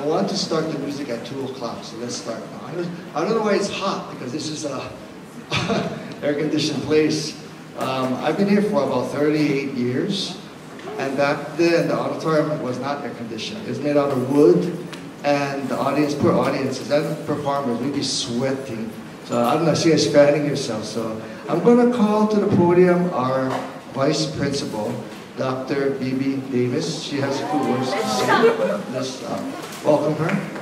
I want to start the music at 2 o'clock, so let's start now. I don't, know why it's hot, because this is a air-conditioned place. Um, I've been here for about 38 years, and back then the auditorium was not air-conditioned. It's made out of wood, and the audience, poor audiences and performers, we'd be sweating. So I don't know, see you fanning yourself. So I'm going to call to the podium our vice principal, Dr. Bibi Davis. She has a few words to say. Let's uh, welcome her.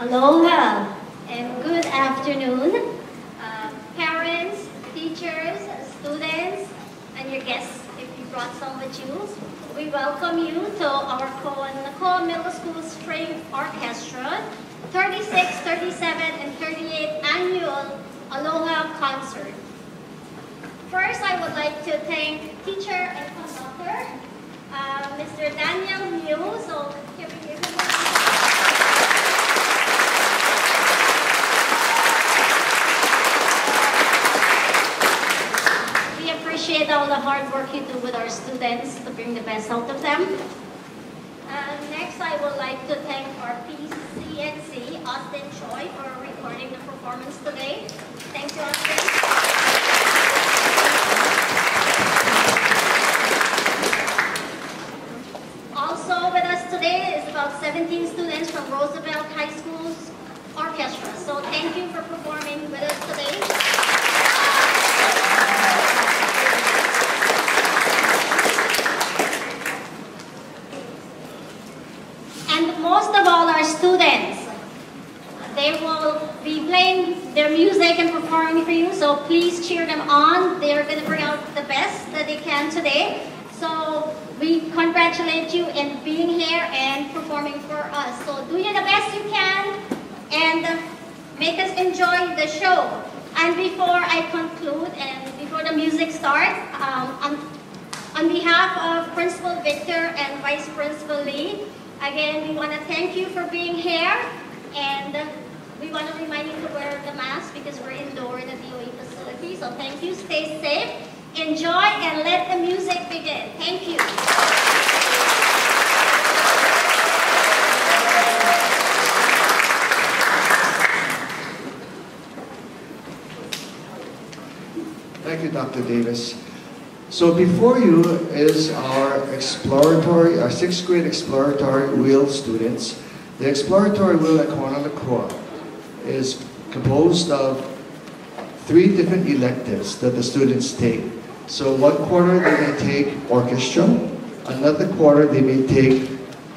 Aloha and good afternoon, uh, parents, teachers, students, and your guests if you brought some with you. We welcome you to our Koa Middle School String Orchestra 36, 37, and 38 annual Aloha concert. First, I would like to thank teacher and conductor, uh, Mr. Daniel Mew. So, here we go. We appreciate all the hard work you do with our students to bring the best out of them. And next, I would like to thank our PCNC, Austin Choi, for recording the performance today. Thank you, Austin. Also with us today is about 17 students from Roosevelt High School's orchestra. So thank you for performing with us today. And most of all, our students. They will be playing their music and performing for you, so please cheer them on. They're going to bring out the best that they can today. So we congratulate you in being here and performing for us. So do you the best you can and make us enjoy the show. And before I conclude and before the music starts, um, on, on behalf of Principal Victor and Vice Principal Lee, again, we want to thank you for being here. And we want to remind you to wear the mask because we're indoor in the DOE facility. So thank you. Stay safe. Enjoy and let the music begin. Thank you. Thank you, Dr. Davis. So before you is our exploratory, our sixth grade exploratory wheel students. The exploratory wheel at Koa is composed of three different electives that the students take. So one quarter they may take orchestra, another quarter they may take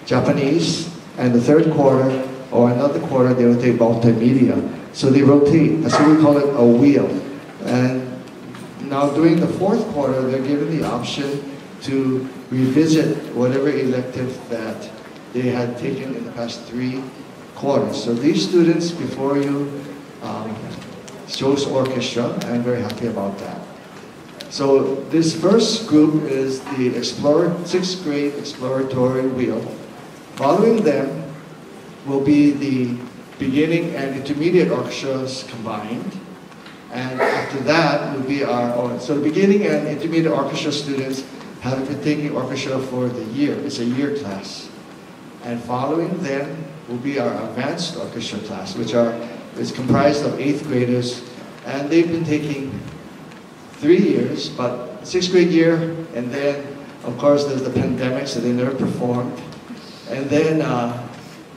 Japanese, and the third quarter or another quarter they will take multimedia. So they rotate. That's what we call it a wheel. And now during the fourth quarter, they're given the option to revisit whatever elective that they had taken in the past three quarters. So these students before you um, chose orchestra. I'm very happy about that. So this first group is the Explorer, sixth grade exploratory wheel. Following them will be the beginning and intermediate orchestras combined. And after that will be our, oh, so the beginning and intermediate orchestra students have been taking orchestra for the year. It's a year class. And following them will be our advanced orchestra class, which are, is comprised of eighth graders. And they've been taking three years, but sixth grade year, and then, of course, there's the pandemic, so they never performed. And then uh,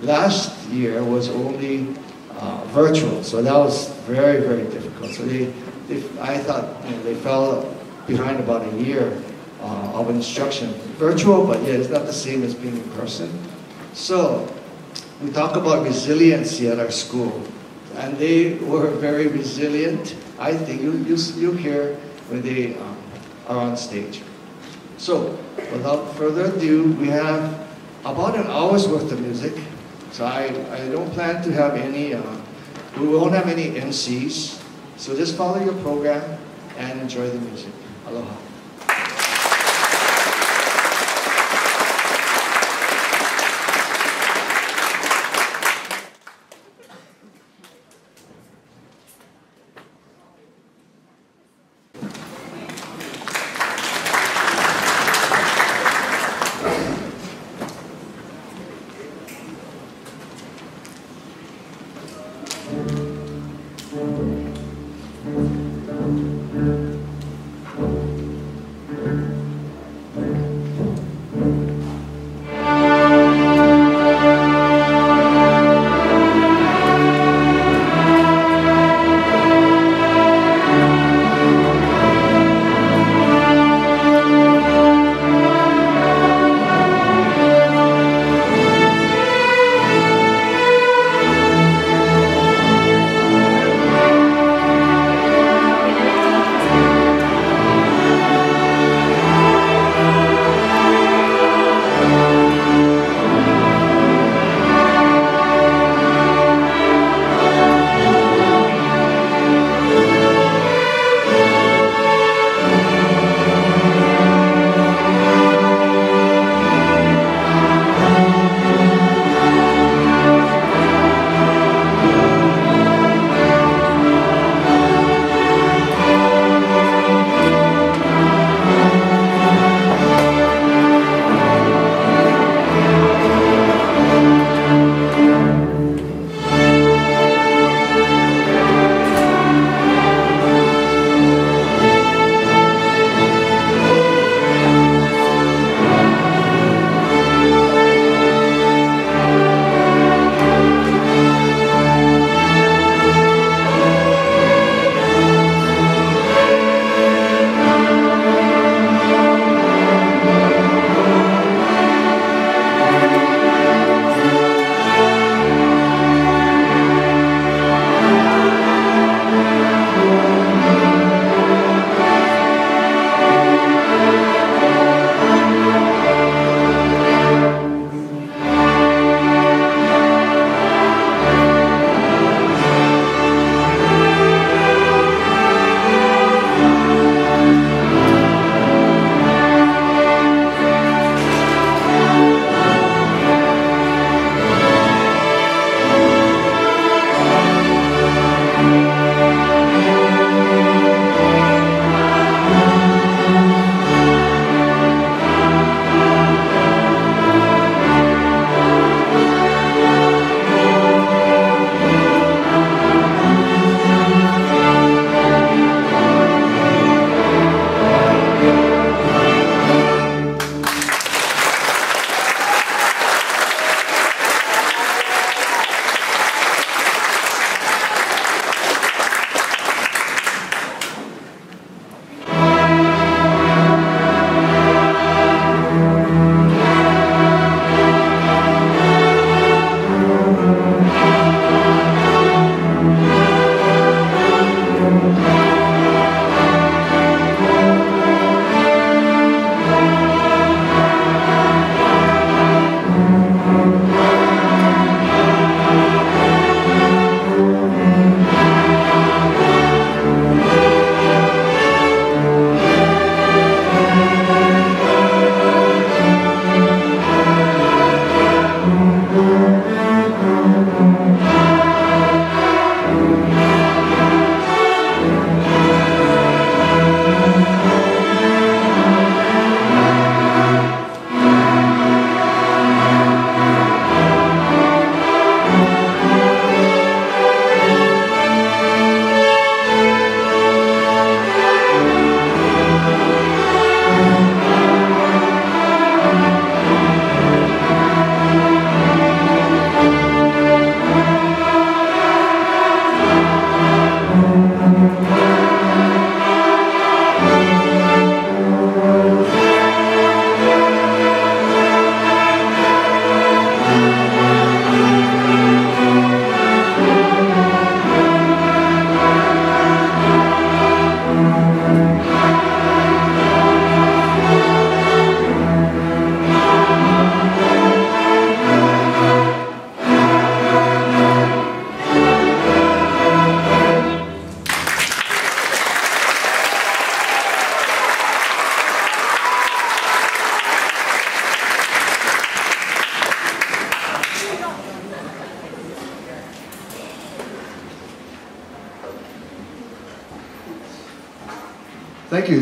last year was only uh, virtual, so that was very, very difficult. So they, they I thought you know, they fell behind about a year uh, of instruction. Virtual, but yeah, it's not the same as being in person. So we talk about resiliency at our school, and they were very resilient. I think you you you hear when they um, are on stage. So without further ado, we have about an hour's worth of music. So I, I don't plan to have any, uh, we won't have any MCs. So just follow your program and enjoy the music. Aloha.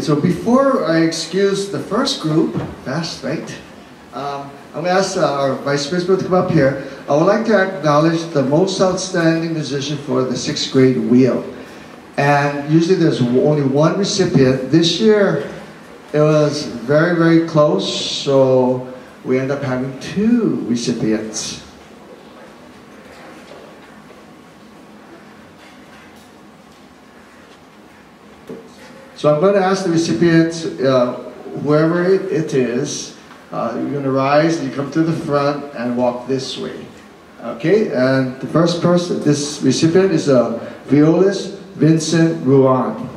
So before I excuse the first group, fast, right? Um, I'm going to ask uh, our vice principal to come up here. I would like to acknowledge the most outstanding musician for the sixth grade wheel. And usually there's only one recipient. This year it was very, very close, so we end up having two recipients. So I'm going to ask the recipients, uh, whoever it, is, uh, you're going to rise, you come to the front and walk this way. Okay, and the first person, this recipient is a uh, violist, Vincent Ruan.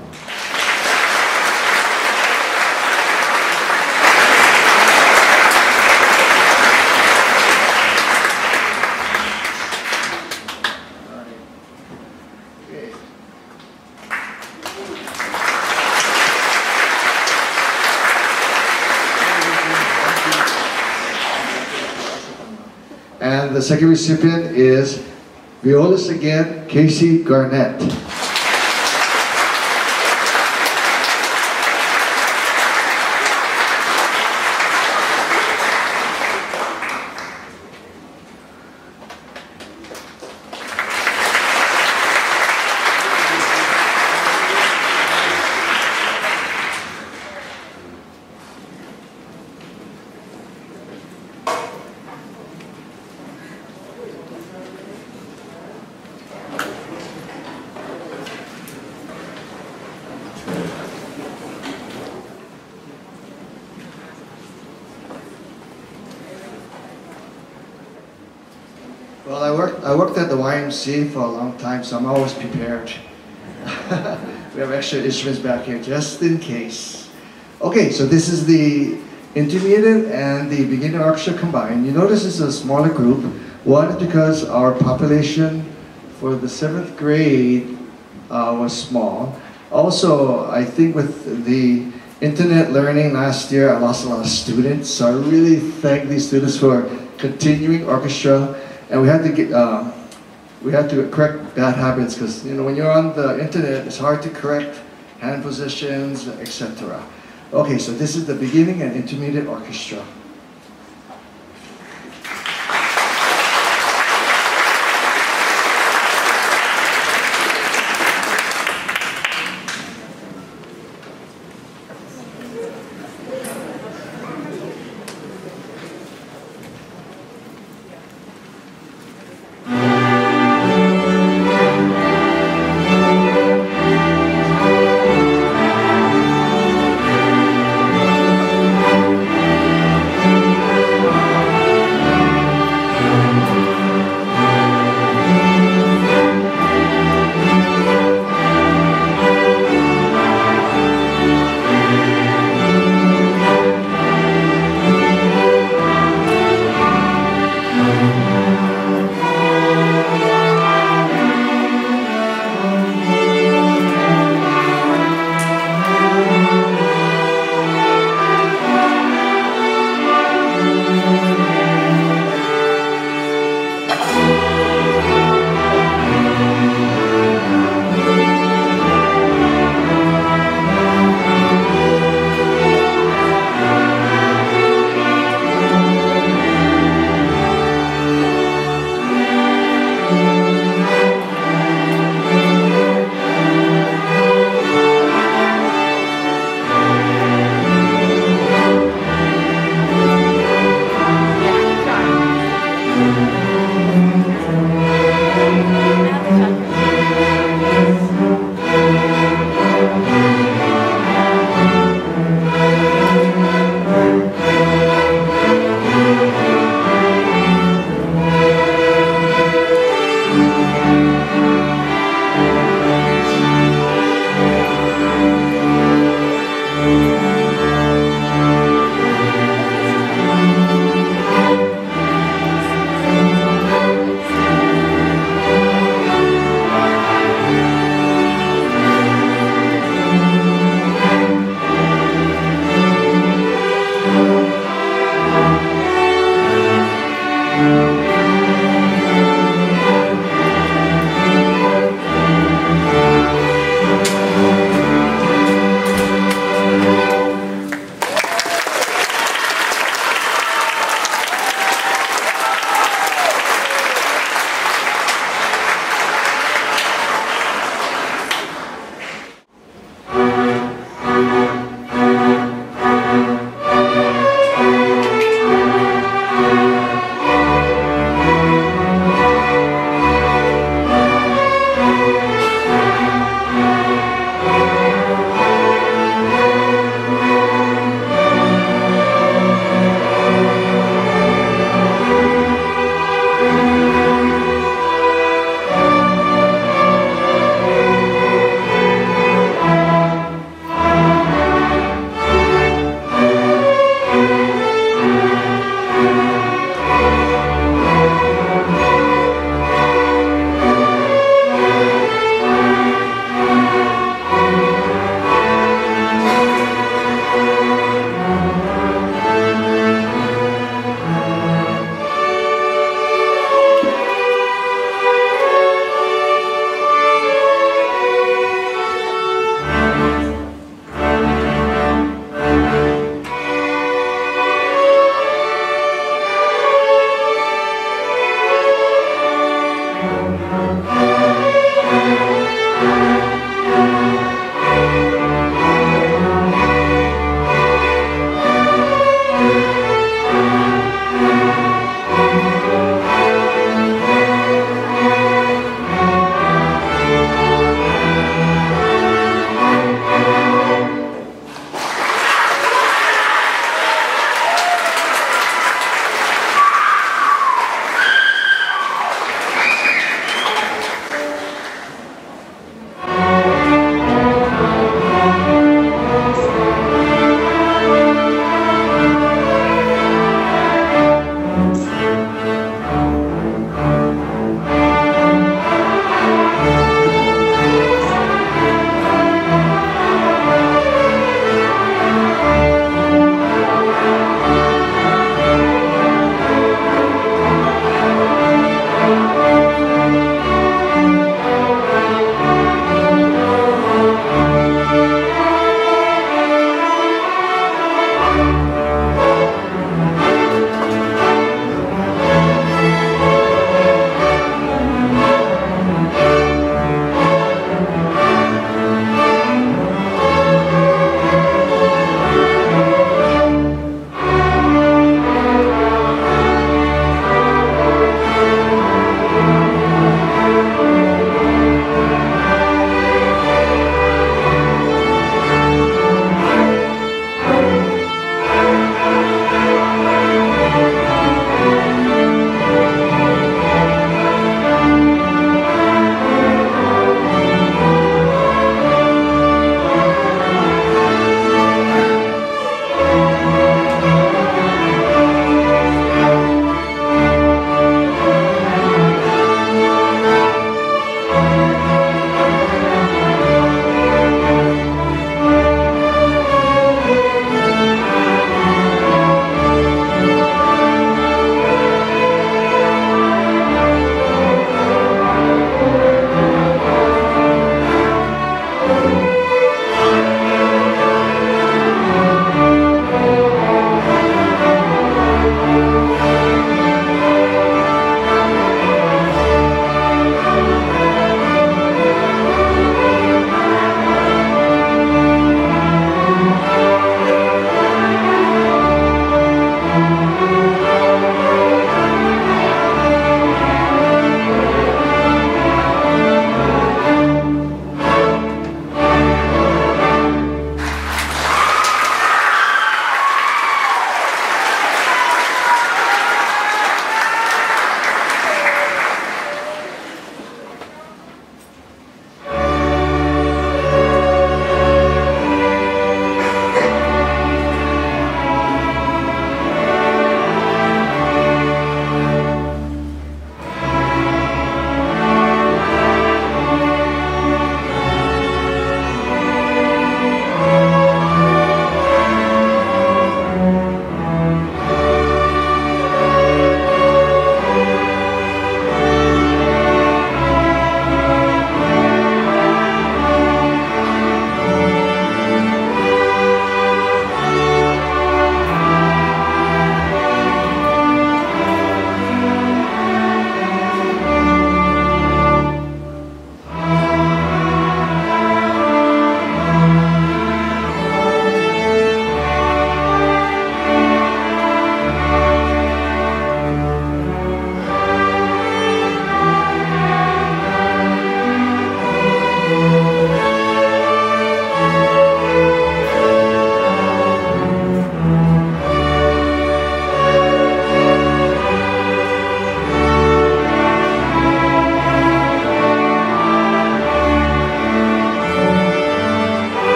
And the second recipient is violist again, Casey Garnett. Well, I worked, I YMCA for a long time, so I'm always prepared. we have extra instruments back here, just in case. Okay, so this is the intermediate and the beginner orchestra combined. You notice it's a smaller group. One, because our population for the seventh grade uh, was small. Also, I think with the internet learning last year, I lost a lot of students. So I really thank these students for continuing orchestra and we had to get uh, we had to correct bad habits because you know when you're on the internet, it's hard to correct hand positions, etc. Okay, so this is the beginning and intermediate orchestra.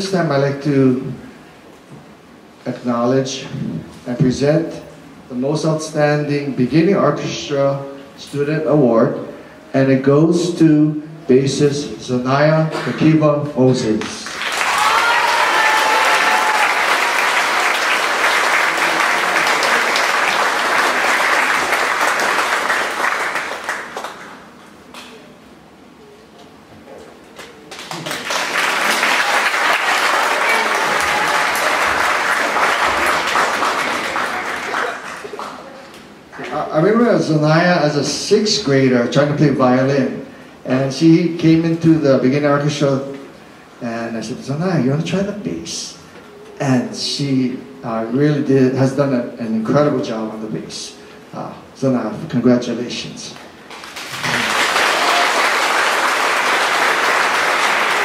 This time I'd like to acknowledge and present the most outstanding beginning orchestra student award and it goes to bassist Zanaya Kakiba Moses. I remember Zanaya as a sixth grader trying to play violin. And she came into the beginning orchestra and I said, Zanaya, you want to try the bass? And she uh, really did, has done a, an incredible job on the bass. Uh, Zanaya, congratulations.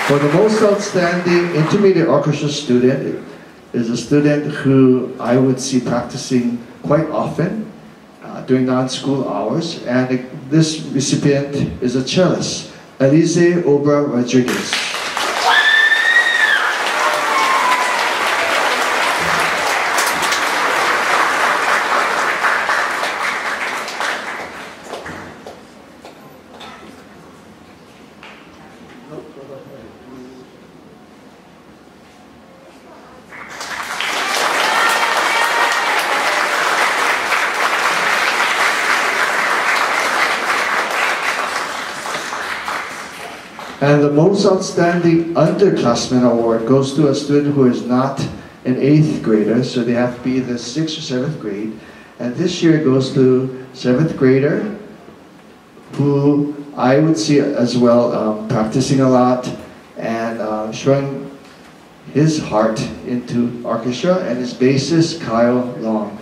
For the most outstanding intermediate orchestra student is a student who I would see practicing quite often during non-school hours, and this recipient is a cellist, Elise Obra Rodriguez. And the most outstanding underclassmen award goes to a student who is not an eighth grader, so they have to be the sixth or seventh grade. And this year it goes to seventh grader, who I would see as well um, practicing a lot and uh, showing his heart into orchestra, and his bassist Kyle Long.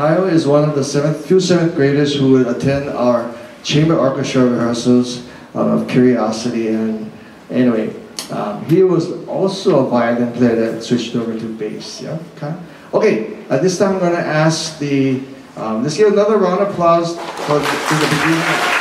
Kyle is one of the seventh, few seventh graders who would attend our chamber orchestra rehearsals out of curiosity. And anyway, um, he was also a violin player that switched over to bass. Yeah, okay. Okay, at this time I'm going to ask the. Um, let's give another round of applause for the, the beginning.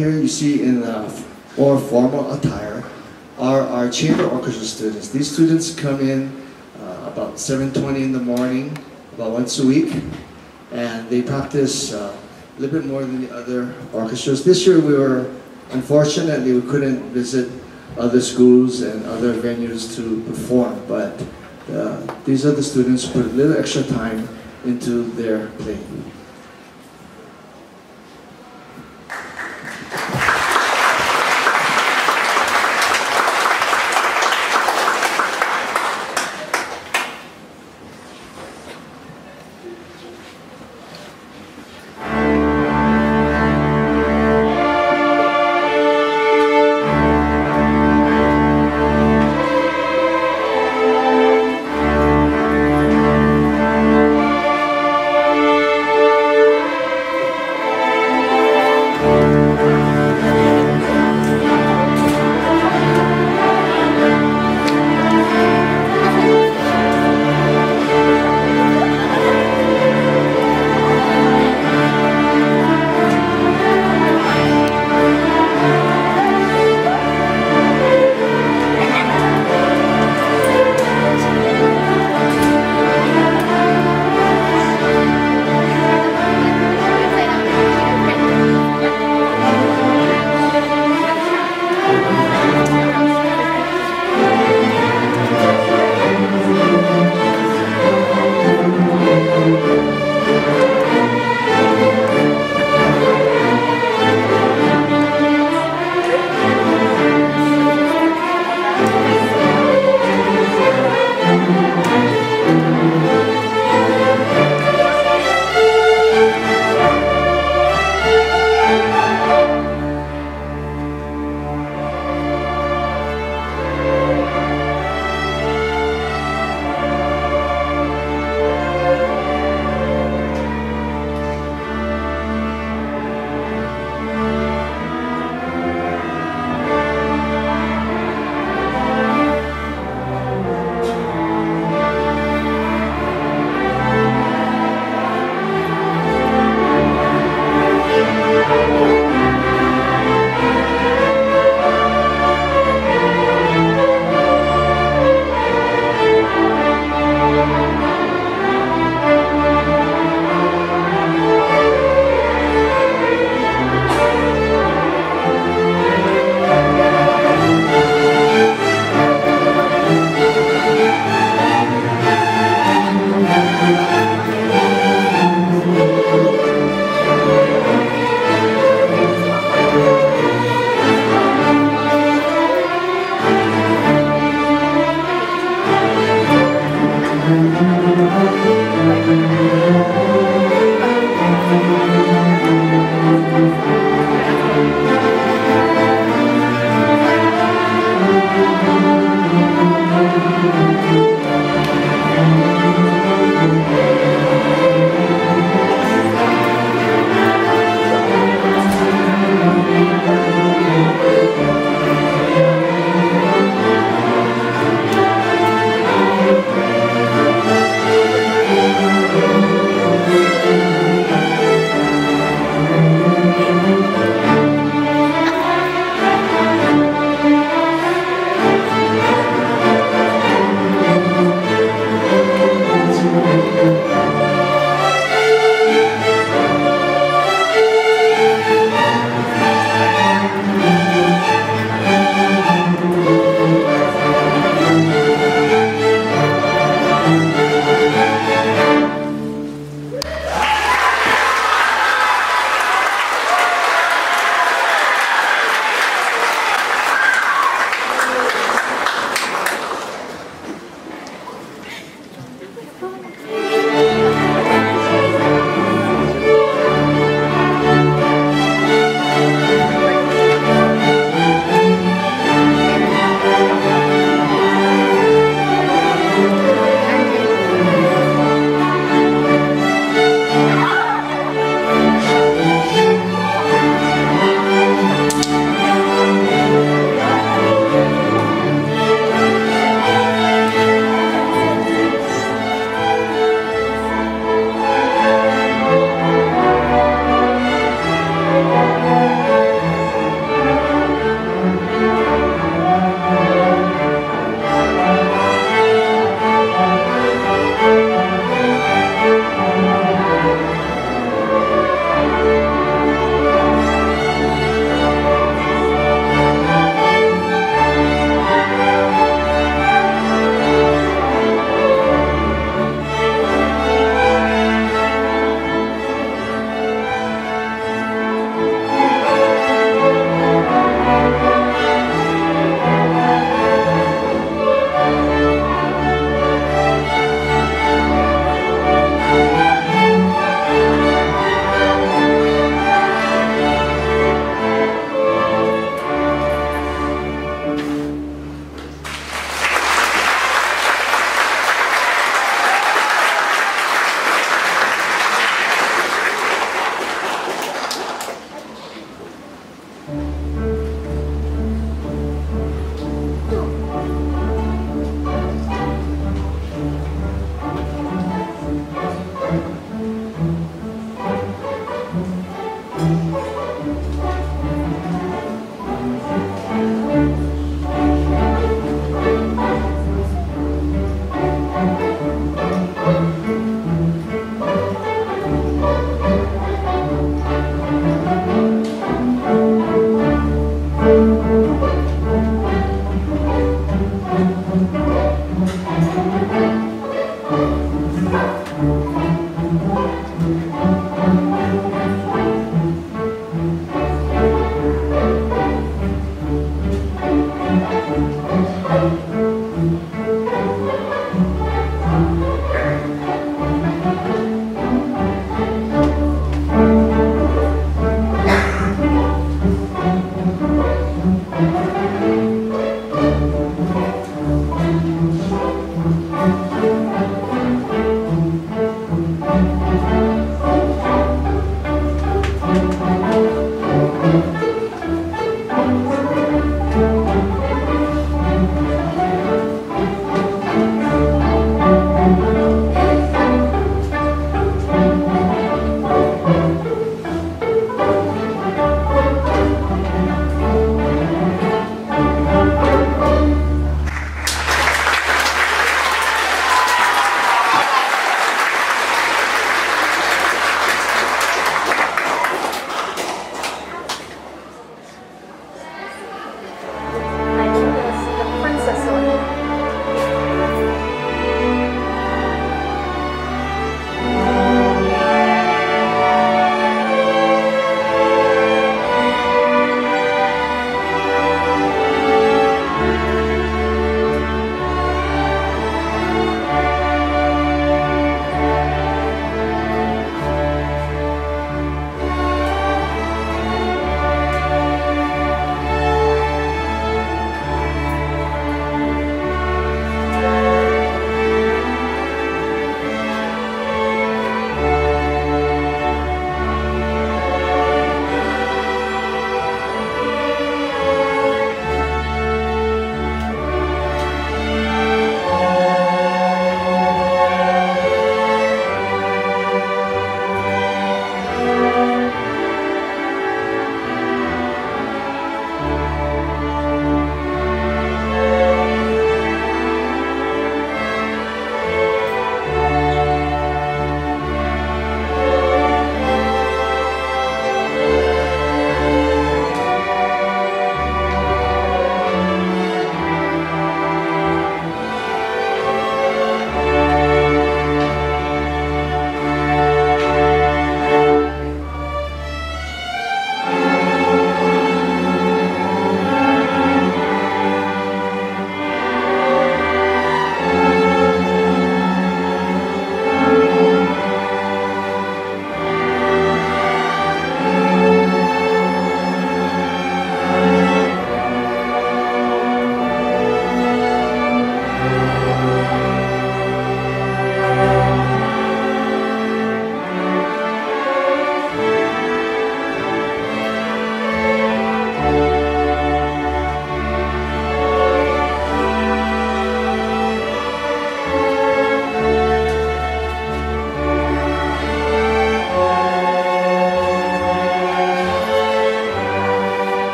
Here you see in uh, more formal attire are our chamber orchestra students. These students come in uh, about 7.20 in the morning, about once a week, and they practice uh, a little bit more than the other orchestras. This year we were, unfortunately, we couldn't visit other schools and other venues to perform, but uh, these are the students who put a little extra time into their playing.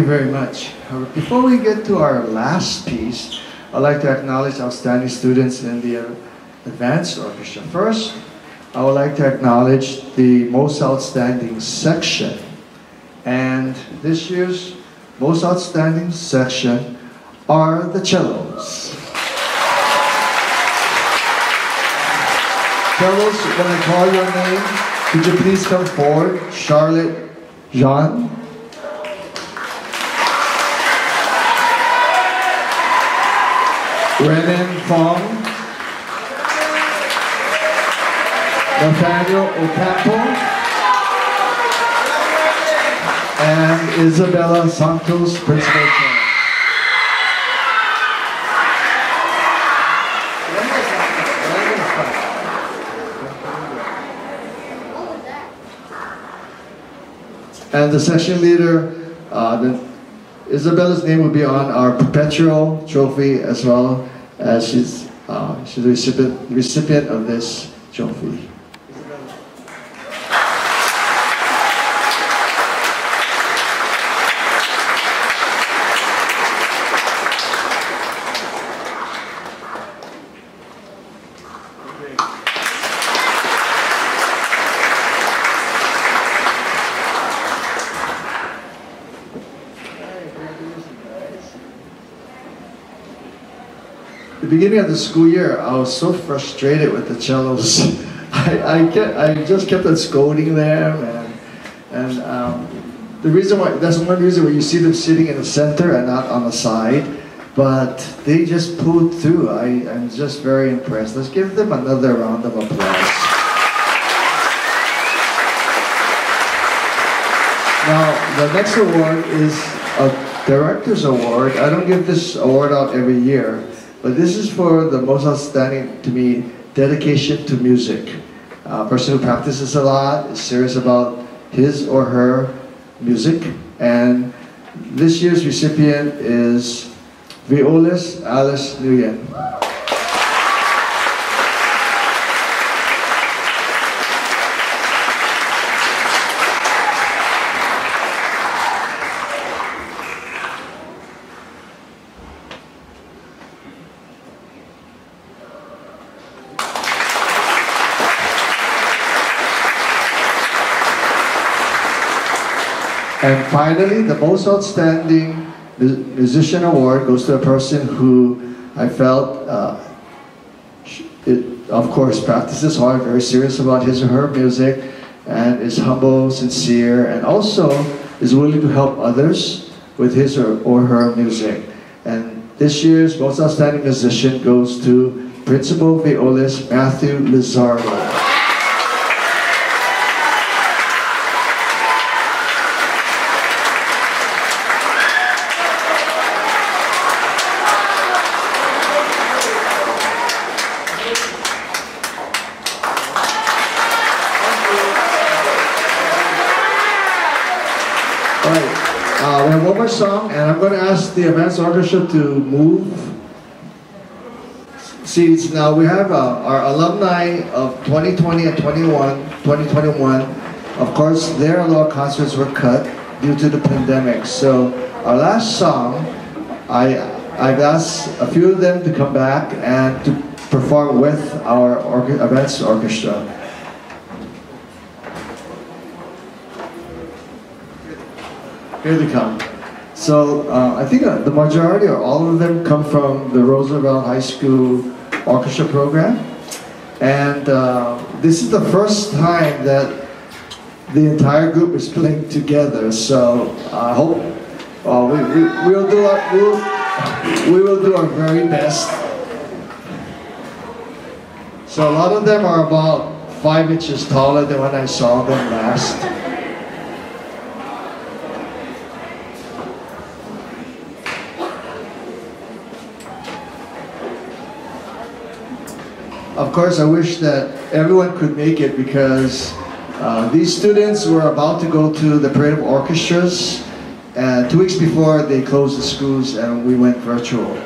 You very much. Uh, Before we get to our last piece, I'd like to acknowledge outstanding students in the uh, advanced orchestra. First, I would like to acknowledge the most outstanding section. And this year's most outstanding section are the cellos. Cellos, when I call your name, could you please come forward? Charlotte Jean. Renan Fong, Nathaniel Ocampo, and Isabella Santos, principal. Chair. And the section leader, uh, the Isabella's name will be on our perpetual trophy as well she's, uh, she's the recipient, recipient of this trophy. The beginning of the school year, I was so frustrated with the cellos. I, I, kept, I just kept on scolding them, and, and um, the reason why, that's one reason why you see them sitting in the center and not on the side, but they just pulled through. I, I'm just very impressed. Let's give them another round of applause. Now, the next award is a Director's Award. I don't give this award out every year, but this is for the most outstanding, to me, dedication to music. A person who practices a lot, is serious about his or her music, and this year's recipient is Violist Alice Nguyen. And finally, the most outstanding musician award goes to a person who I felt, uh, it, of course, practices hard, very serious about his or her music, and is humble, sincere, and also is willing to help others with his or, or her music. And this year's most outstanding musician goes to Principal Violist Matthew Lizardo. All right, more song, and I'm going to ask the Advanced Orchestra to move seats. Now, we have uh, our alumni of 2020 and 21, 2021. Of course, their Aloha concerts were cut due to the pandemic. So, our last song, I, I've asked a few of them to come back and to perform with our Advanced Orchestra. Here they come. So uh, I think uh, the majority or all of them come from the Roosevelt High School orchestra program. And uh, this is the first time that the entire group is playing together. So I hope uh, we, we, we'll do our, we'll, we will do our very best. So a lot of them are about five inches taller than when I saw them last. Of course, I wish that everyone could make it because uh, these students were about to go to the Parade of Orchestras uh, two weeks before they closed the schools and we went virtual.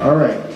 All right.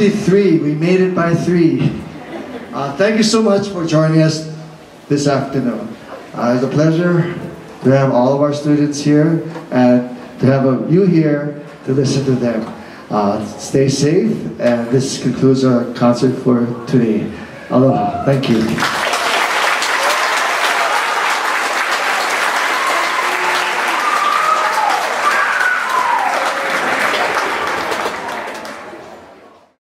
253. We made it by three. Uh, thank you so much for joining us this afternoon. Uh, it's a pleasure to have all of our students here and to have a, you here to listen to them. Uh, stay safe, and this concludes our concert for today. Aloha. Thank you.